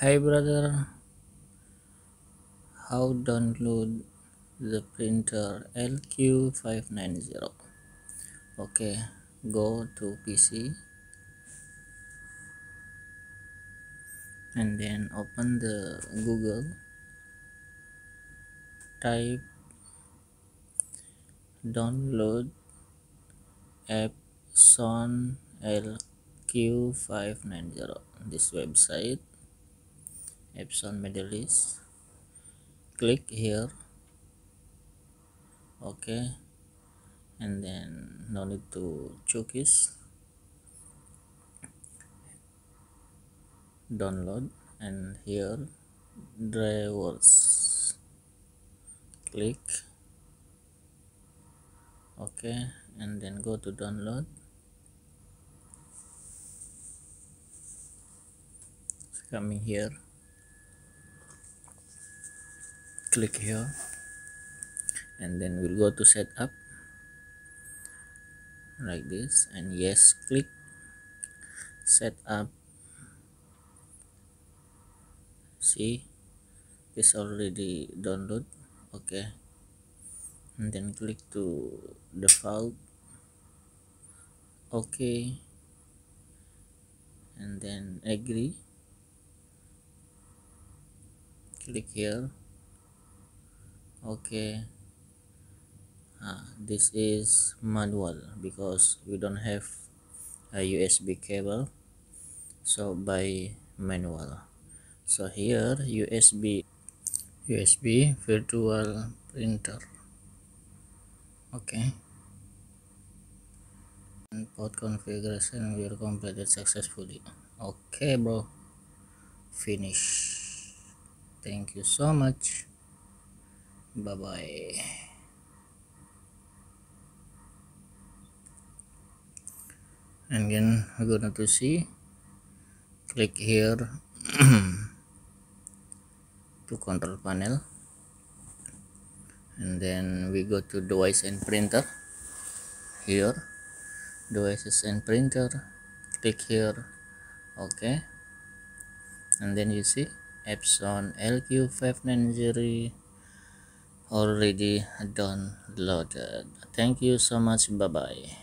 Hi brother, how download the printer LQ590? Okay, go to PC and then open the Google. Type download Epson LQ590. This website, Epson Middle East. Click here. Okay, and then no need to cookies. Download and here drivers. Click. Okay, and then go to download. Coming here. Click here. And then we'll go to setup. Like this. And yes click. Setup. See? It's already download. Okay. And then click to default. Okay. And then agree. Click here okay. Uh, this is manual because we don't have a USB cable so by manual. So here USB USB virtual printer. Okay. And port configuration will completed successfully. Okay bro. Finish. Thank you so much bye bye and then we're going to see click here to control panel. And then we go to device and printer. Here devices and printer. Click here. Okay. And then you see Epson LQ590 already downloaded thank you so much. Bye bye